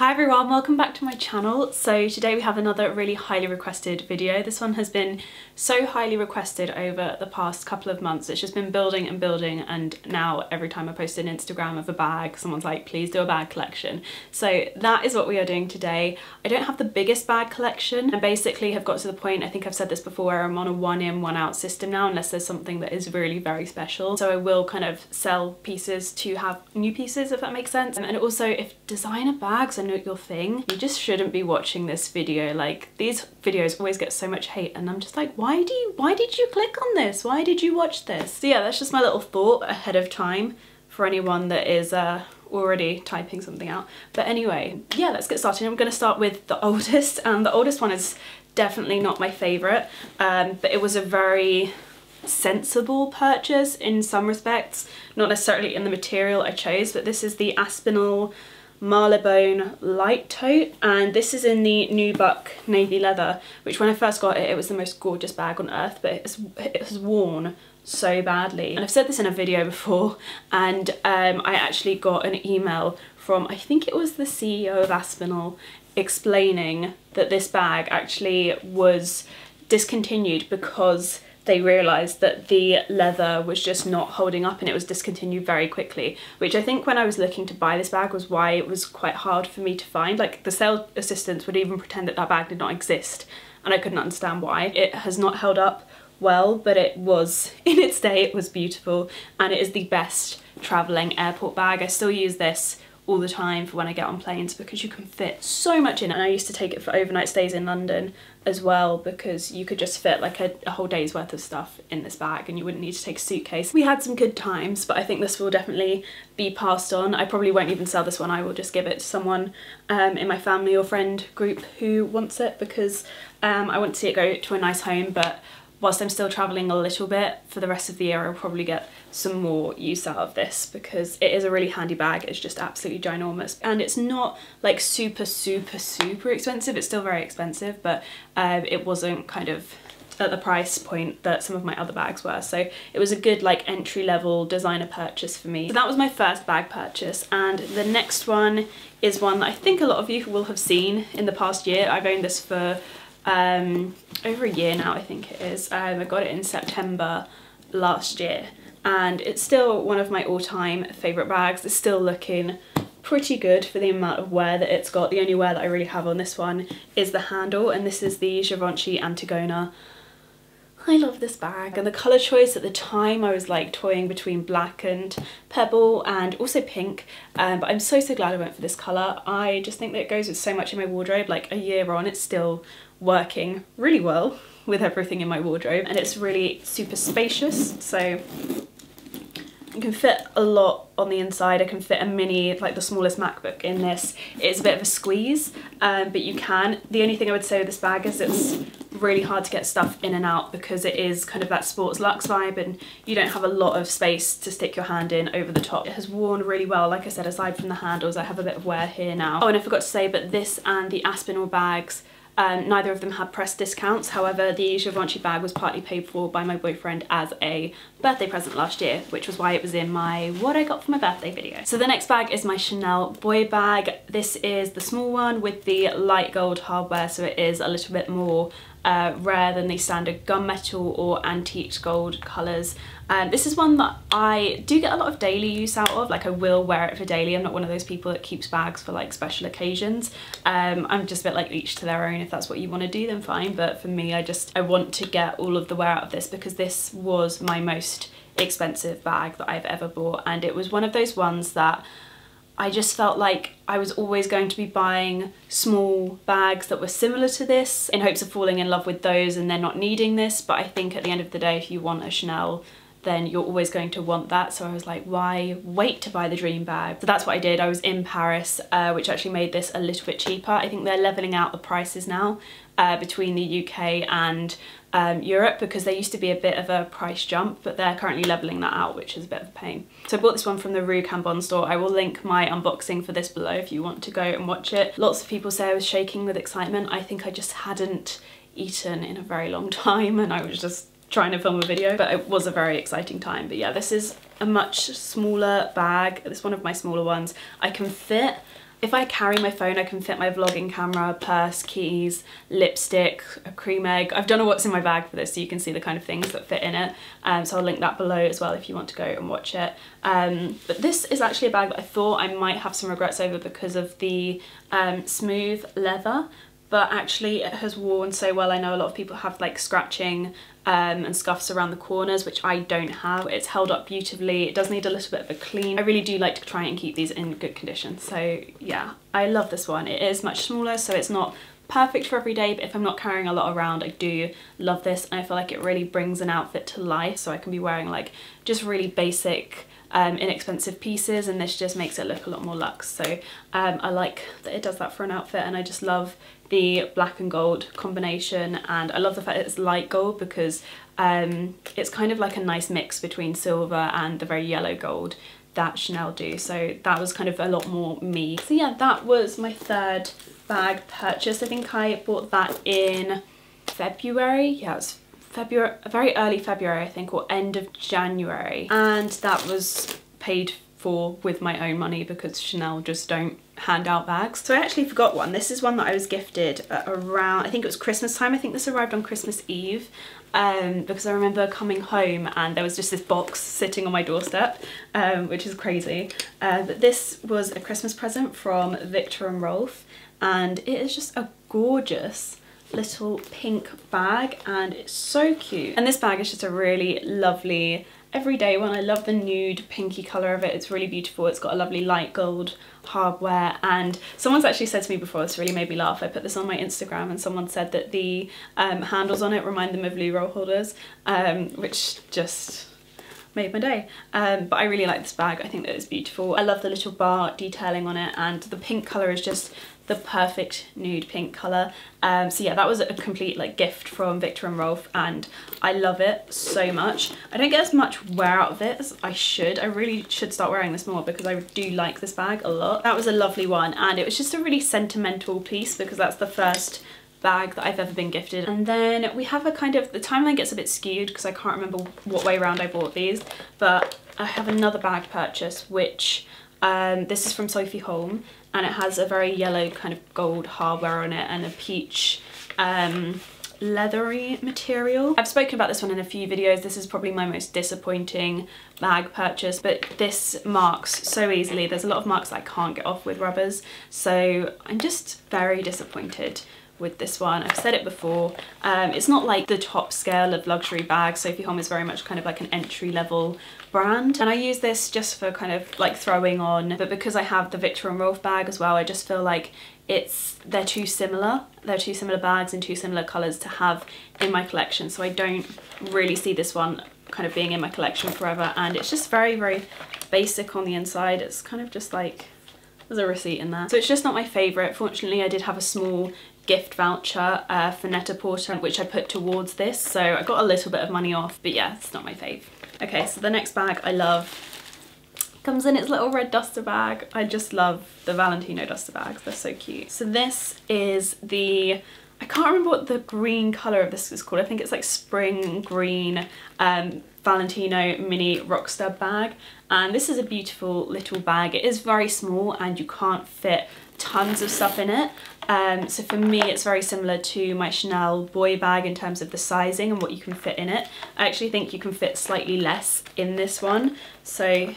Hi everyone, welcome back to my channel. So today we have another really highly requested video. This one has been so highly requested over the past couple of months. It's just been building and building and now every time I post an Instagram of a bag, someone's like, please do a bag collection. So that is what we are doing today. I don't have the biggest bag collection and basically have got to the point, I think I've said this before, where I'm on a one in, one out system now, unless there's something that is really very special. So I will kind of sell pieces to have new pieces, if that makes sense. And also if designer bags are your thing, you just shouldn't be watching this video. Like these videos always get so much hate and I'm just like, why do you, why did you click on this? Why did you watch this? So yeah, that's just my little thought ahead of time for anyone that is uh, already typing something out. But anyway, yeah, let's get started. I'm gonna start with the oldest and the oldest one is definitely not my favorite, um, but it was a very sensible purchase in some respects, not necessarily in the material I chose, but this is the Aspinal Marylebone light tote and this is in the Nubuck navy leather which when I first got it it was the most gorgeous bag on earth but it's, it has worn so badly. And I've said this in a video before and um, I actually got an email from I think it was the CEO of Aspinal explaining that this bag actually was discontinued because they realised that the leather was just not holding up and it was discontinued very quickly, which I think when I was looking to buy this bag was why it was quite hard for me to find. Like the sales assistants would even pretend that that bag did not exist and I couldn't understand why. It has not held up well, but it was, in its day, it was beautiful and it is the best travelling airport bag. I still use this all the time for when I get on planes because you can fit so much in. And I used to take it for overnight stays in London as well because you could just fit like a, a, whole day's worth of stuff in this bag and you wouldn't need to take a suitcase. We had some good times but I think this will definitely be passed on. I probably won't even sell this one, I will just give it to someone um, in my family or friend group who wants it because um, I want to see it go to a nice home but whilst I'm still travelling a little bit for the rest of the year I'll probably get some more use out of this because it is a really handy bag. It's just absolutely ginormous. And it's not like super super super expensive. It's still very expensive but uh, it wasn't kind of at the price point that some of my other bags were. So it was a good like entry level designer purchase for me. So that was my first bag purchase. And the next one is one that I think a lot of you will have seen in the past year. I've owned this for um, over a year now I think it is. Um, I got it in September last year and it's still one of my all-time favourite bags. It's still looking pretty good for the amount of wear that it's got. The only wear that I really have on this one is the handle and this is the Givenchy Antigona. I love this bag and the colour choice at the time I was like toying between black and pebble and also pink um, but I'm so so glad I went for this colour. I just think that it goes with so much in my wardrobe like a year on it's still working really well with everything in my wardrobe and it's really super spacious so you can fit a lot on the inside. I can fit a mini, like the smallest MacBook in this. It's a bit of a squeeze, um, but you can. The only thing I would say with this bag is it's really hard to get stuff in and out because it is kind of that sports luxe vibe and you don't have a lot of space to stick your hand in over the top. It has worn really well. Like I said, aside from the handles, I have a bit of wear here now. Oh, and I forgot to say, but this and the Aspinal bags um, neither of them had press discounts, however the Givenchy bag was partly paid for by my boyfriend as a birthday present last year, which was why it was in my what I got for my birthday video. So the next bag is my Chanel boy bag. This is the small one with the light gold hardware, so it is a little bit more uh, rare than the standard gunmetal or antique gold colours. Um, this is one that I do get a lot of daily use out of, like I will wear it for daily. I'm not one of those people that keeps bags for like special occasions. Um, I'm just a bit like each to their own. If that's what you want to do, then fine. But for me, I just, I want to get all of the wear out of this because this was my most expensive bag that I've ever bought. And it was one of those ones that I just felt like I was always going to be buying small bags that were similar to this in hopes of falling in love with those and then not needing this. But I think at the end of the day, if you want a Chanel then you're always going to want that. So I was like, why wait to buy the dream bag? So that's what I did. I was in Paris, uh, which actually made this a little bit cheaper. I think they're leveling out the prices now uh, between the UK and um, Europe because there used to be a bit of a price jump, but they're currently leveling that out, which is a bit of a pain. So I bought this one from the Rue Cambon store. I will link my unboxing for this below if you want to go and watch it. Lots of people say I was shaking with excitement. I think I just hadn't eaten in a very long time and I was just trying to film a video, but it was a very exciting time. But yeah, this is a much smaller bag. It's one of my smaller ones. I can fit if I carry my phone I can fit my vlogging camera, purse, keys, lipstick, a cream egg. I've done a what's in my bag for this so you can see the kind of things that fit in it. Um, so I'll link that below as well if you want to go and watch it. Um, but this is actually a bag that I thought I might have some regrets over because of the um, smooth leather but actually it has worn so well. I know a lot of people have like scratching um, and scuffs around the corners, which I don't have. It's held up beautifully. It does need a little bit of a clean. I really do like to try and keep these in good condition. So yeah, I love this one. It is much smaller, so it's not perfect for every day, but if I'm not carrying a lot around, I do love this. And I feel like it really brings an outfit to life. So I can be wearing like just really basic um, inexpensive pieces and this just makes it look a lot more luxe. So um, I like that it does that for an outfit and I just love the black and gold combination and I love the fact it's light gold because um, it's kind of like a nice mix between silver and the very yellow gold that Chanel do so that was kind of a lot more me. So yeah that was my third bag purchase. I think I bought that in February, yeah it was February, very early February I think or end of January and that was paid for with my own money because Chanel just don't hand out bags. So I actually forgot one. This is one that I was gifted around, I think it was Christmas time. I think this arrived on Christmas Eve um, because I remember coming home and there was just this box sitting on my doorstep, um, which is crazy. Uh, but this was a Christmas present from Viktor and Rolf and it is just a gorgeous little pink bag and it's so cute. And this bag is just a really lovely everyday one. I love the nude pinky colour of it. It's really beautiful. It's got a lovely light gold hardware and someone's actually said to me before, this really made me laugh. I put this on my Instagram and someone said that the um, handles on it remind them of loo roll holders, um, which just made my day. Um, but I really like this bag. I think that it's beautiful. I love the little bar detailing on it and the pink colour is just the perfect nude pink colour. Um, so yeah, that was a complete like gift from Viktor and Rolf and I love it so much. I don't get as much wear out of it as I should. I really should start wearing this more because I do like this bag a lot. That was a lovely one and it was just a really sentimental piece because that's the first bag that I've ever been gifted. And then we have a kind of, the timeline gets a bit skewed because I can't remember what way around I bought these, but I have another bag purchase which um, this is from Sophie Hulme and it has a very yellow kind of gold hardware on it and a peach um, leathery material. I've spoken about this one in a few videos. This is probably my most disappointing bag purchase, but this marks so easily. There's a lot of marks I can't get off with rubbers. So I'm just very disappointed with this one. I've said it before, um, it's not like the top scale of luxury bags. Sophie Hulme is very much kind of like an entry level brand. And I use this just for kind of like throwing on, but because I have the Viktor and Rolf bag as well, I just feel like it's they're too similar. They're two similar bags and two similar colours to have in my collection. So I don't really see this one kind of being in my collection forever. And it's just very, very basic on the inside. It's kind of just like there's a receipt in there. So it's just not my favourite. Fortunately, I did have a small gift voucher uh, for Net-a-Porter, which I put towards this. So I got a little bit of money off, but yeah, it's not my fave. Okay, so the next bag I love comes in its little red duster bag. I just love the Valentino duster bags. They're so cute. So this is the I can't remember what the green colour of this is called. I think it's like spring green um, Valentino mini Rockstud bag. And this is a beautiful little bag. It is very small and you can't fit tons of stuff in it. Um, so for me, it's very similar to my Chanel boy bag in terms of the sizing and what you can fit in it. I actually think you can fit slightly less in this one. So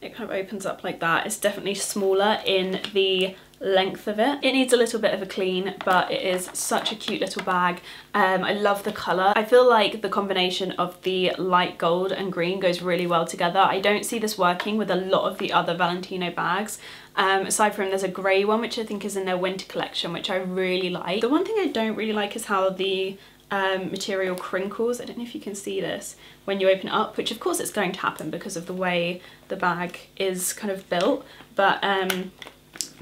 it kind of opens up like that. It's definitely smaller in the length of it. It needs a little bit of a clean, but it is such a cute little bag. Um, I love the colour. I feel like the combination of the light gold and green goes really well together. I don't see this working with a lot of the other Valentino bags. Um, aside from there's a grey one, which I think is in their winter collection, which I really like. The one thing I don't really like is how the um, material crinkles. I don't know if you can see this when you open it up, which of course it's going to happen because of the way the bag is kind of built. But um,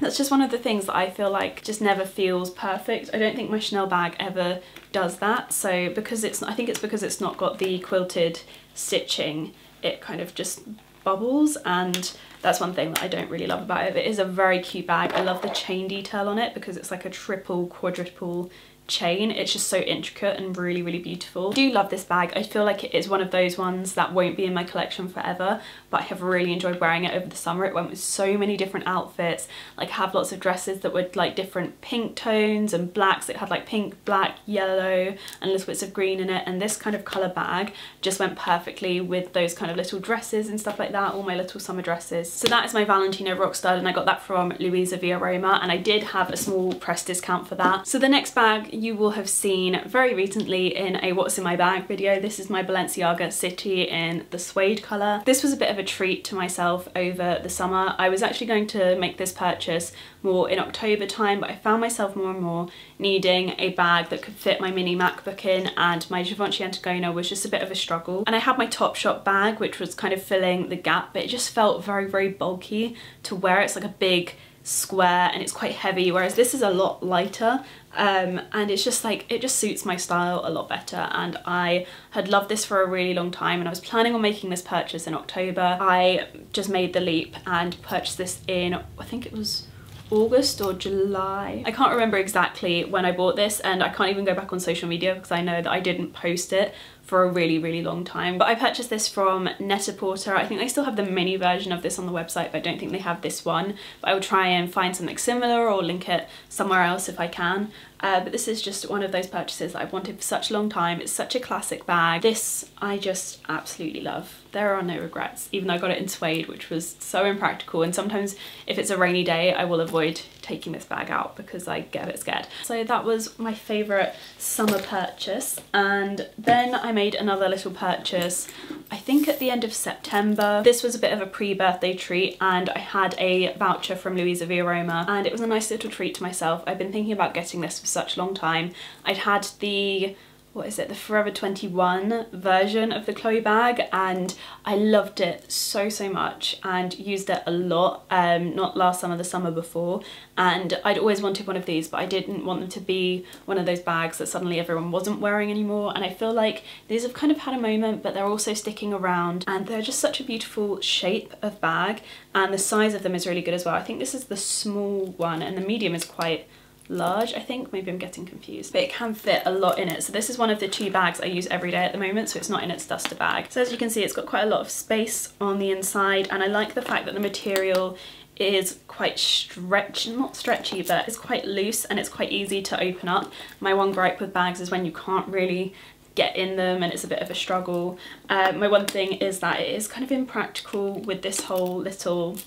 that's just one of the things that I feel like just never feels perfect. I don't think my Chanel bag ever does that. So because it's, I think it's because it's not got the quilted stitching, it kind of just bubbles and that's one thing that I don't really love about it. It is a very cute bag. I love the chain detail on it because it's like a triple, quadruple chain. It's just so intricate and really, really beautiful. I do love this bag. I feel like it is one of those ones that won't be in my collection forever, but I have really enjoyed wearing it over the summer. It went with so many different outfits. Like I have lots of dresses that were like different pink tones and blacks. It had like pink, black, yellow, and little bits of green in it. And this kind of colour bag just went perfectly with those kind of little dresses and stuff like that, all my little summer dresses. So that is my Valentino Rockstud and I got that from Luisa Via Roma and I did have a small press discount for that. So the next bag you will have seen very recently in a what's in my bag video. This is my Balenciaga City in the suede colour. This was a bit of a treat to myself over the summer. I was actually going to make this purchase more in October time but I found myself more and more needing a bag that could fit my mini MacBook in and my Givenchy Antigona was just a bit of a struggle. And I had my Topshop bag which was kind of filling the gap but it just felt very very bulky to wear. It's like a big square and it's quite heavy whereas this is a lot lighter um, and it's just like it just suits my style a lot better and I had loved this for a really long time and I was planning on making this purchase in October. I just made the leap and purchased this in I think it was August or July. I can't remember exactly when I bought this and I can't even go back on social media because I know that I didn't post it for a really, really long time. But I purchased this from Net-a-Porter. I think they still have the mini version of this on the website, but I don't think they have this one. But I will try and find something similar or link it somewhere else if I can. Uh, but this is just one of those purchases that I've wanted for such a long time. It's such a classic bag. This I just absolutely love. There are no regrets, even though I got it in suede, which was so impractical. And sometimes if it's a rainy day, I will avoid taking this bag out because I get a bit scared. So that was my favourite summer purchase. And then I made another little purchase, I think at the end of September. This was a bit of a pre-birthday treat and I had a voucher from Luisa Via Roma and it was a nice little treat to myself. I've been thinking about getting this for such a long time. I'd had the what is it, the Forever 21 version of the Chloe bag and I loved it so, so much and used it a lot, um, not last summer, the summer before. And I'd always wanted one of these, but I didn't want them to be one of those bags that suddenly everyone wasn't wearing anymore. And I feel like these have kind of had a moment, but they're also sticking around and they're just such a beautiful shape of bag. And the size of them is really good as well. I think this is the small one and the medium is quite large I think. Maybe I'm getting confused. But it can fit a lot in it. So this is one of the two bags I use every day at the moment so it's not in its duster bag. So as you can see it's got quite a lot of space on the inside and I like the fact that the material is quite stretch not stretchy but it's quite loose and it's quite easy to open up. My one gripe with bags is when you can't really get in them and it's a bit of a struggle. Uh, my one thing is that it is kind of impractical with this whole little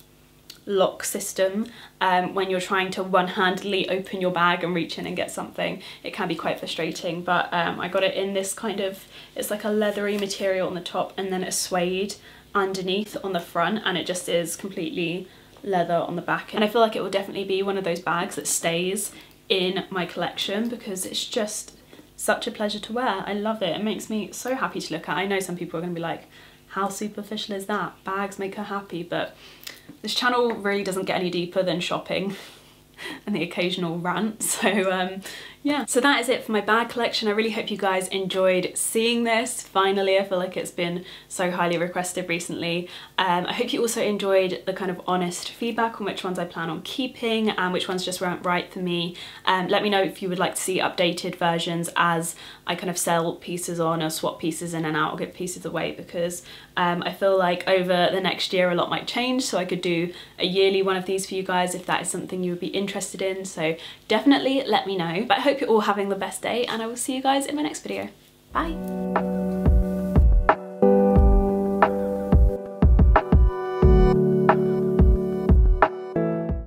lock system um, when you're trying to one-handedly open your bag and reach in and get something. It can be quite frustrating, but um, I got it in this kind of, it's like a leathery material on the top and then a suede underneath on the front and it just is completely leather on the back. And I feel like it will definitely be one of those bags that stays in my collection because it's just such a pleasure to wear. I love it. It makes me so happy to look at. I know some people are going to be like, how superficial is that? Bags make her happy, but this channel really doesn't get any deeper than shopping and the occasional rant. So um, yeah, so that is it for my bag collection. I really hope you guys enjoyed seeing this. Finally, I feel like it's been so highly requested recently. Um, I hope you also enjoyed the kind of honest feedback on which ones I plan on keeping and which ones just weren't right for me. Um, let me know if you would like to see updated versions as I kind of sell pieces on or swap pieces in and out or give pieces away because um, I feel like over the next year a lot might change so I could do a yearly one of these for you guys if that is something you would be interested in. So definitely let me know. But I hope you're all having the best day and I will see you guys in my next video. Bye!